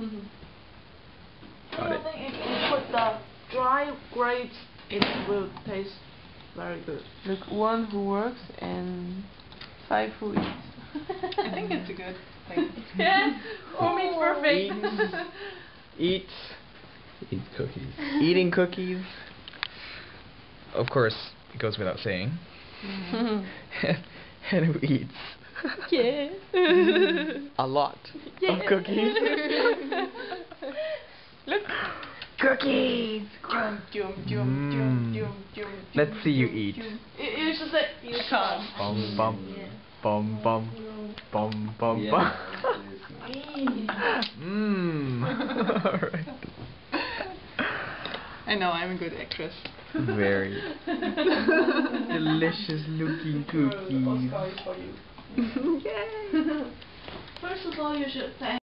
Mm-hmm. Got I it. think if you put the dry grapes, it will taste very good. Look, one who works and five who eats. I think it's a good thing. yeah, for me it's perfect. Eats. Eat cookies. Eating cookies. Of course, it goes without saying. Mm-hmm. and who eats yeah. a lot of cookies. Look. cookies. Jum, jum, jum, Mm. jum, jum, jum, Let's see you eat. jum. You, you should say You can't. Bum bum. Bum bum. Bum bum Yeah, bum. Mmm. Alright. I know, I'm a good actress. Very delicious looking cookies. First of all, you should thank